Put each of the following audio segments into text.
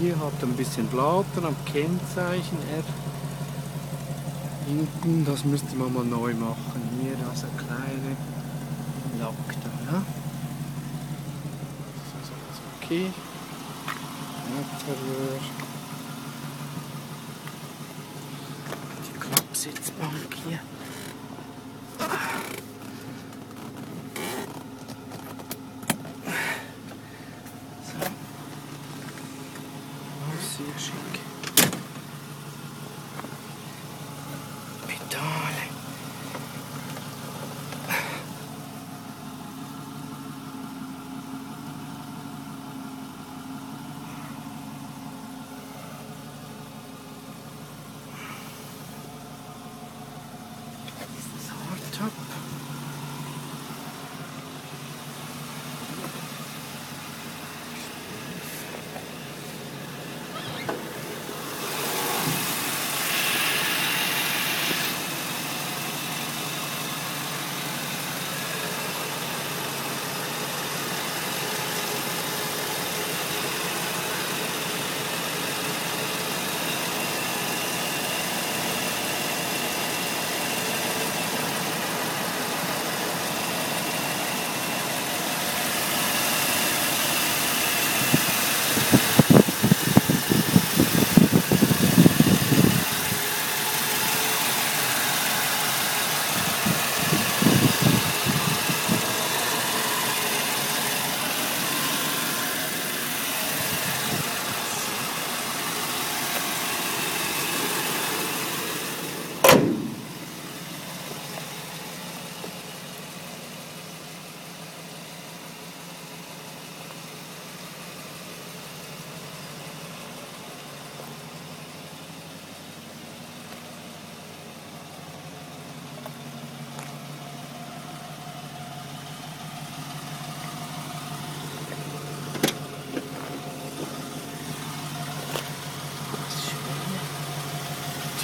Hier hat ein bisschen Blatter am Kennzeichen R. Hinten, das müsste man mal neu machen. Hier also kleine Lack da. Ja? Das ist okay. Interieur. Die Klappsitzbank hier. dawn.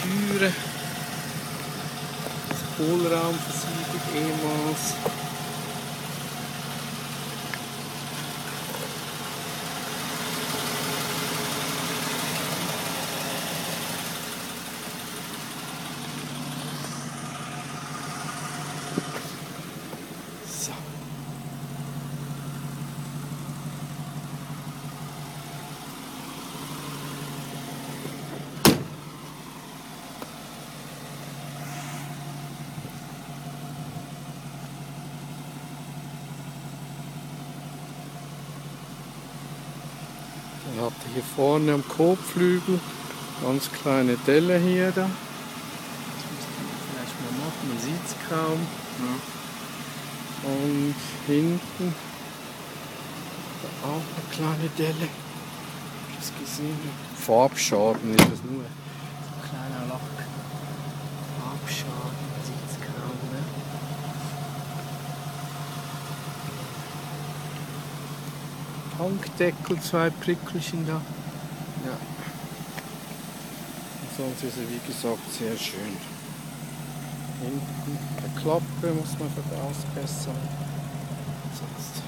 Türen. Das Hohlraum versiegelt ehemals. Dann habt ihr hier vorne am Kotflügel ganz kleine Delle hier da. Das müsste man vielleicht mal machen, man sieht es kaum. Und hinten da auch eine kleine Delle. Ich das gesehen? Farbschaden ist das nur. So ein kleiner Lack. Farbschaden, man sieht es kaum. Ne? Tankdeckel, zwei Prickelchen da. Ja. Und sonst ist er wie gesagt sehr schön. Hinten eine Klappe muss man für ausbessern. Sonst